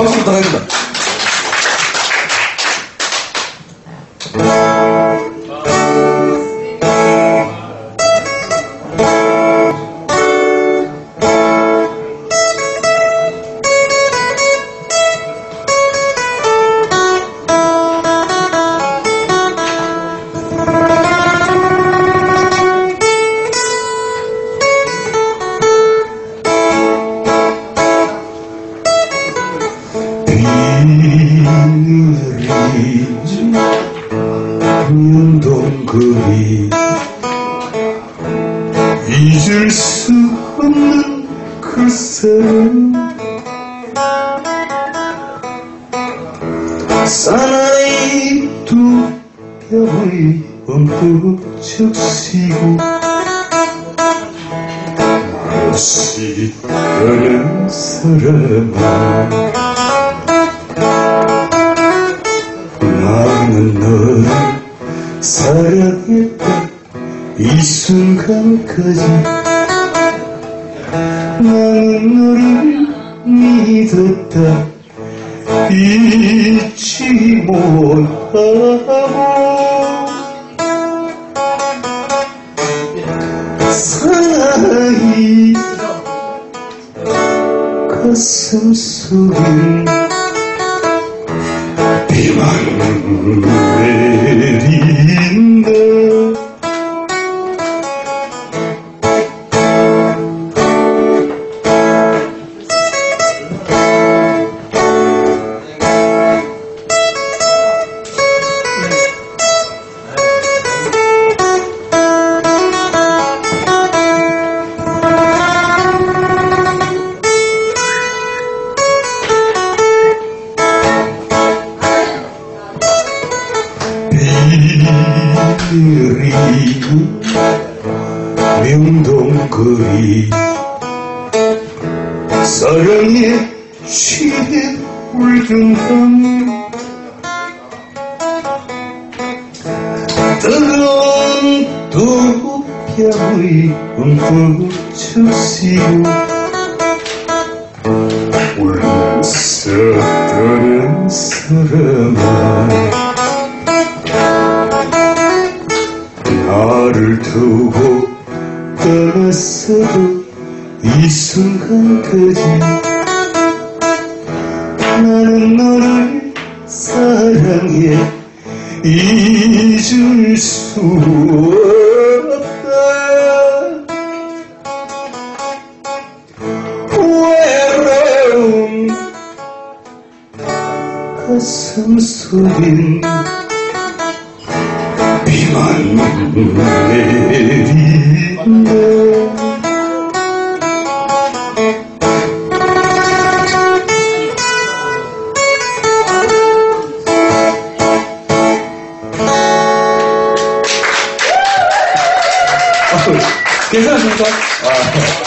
楽しく歌えるんだ。 비늘이 운동그리 잊을 수 없는 그 사람 사나이 두 뺨의 엄청 적시고 다시 떠난 사람아 사랑했다 이 순간까지 나는 너를 믿었다. 잊지 못하고 사나이 가슴 속에 비리고 명동거리 사랑에 취해 울던 밤 뜨거운 두 움푹 적시고 울면서 떠는 사람 나를 두고 떠났어도 이 순간까지 나는 너를 사랑해 잊을 수 없다. 외로운 가슴 속엔 비만 내린다 괜찮으십니까? 아.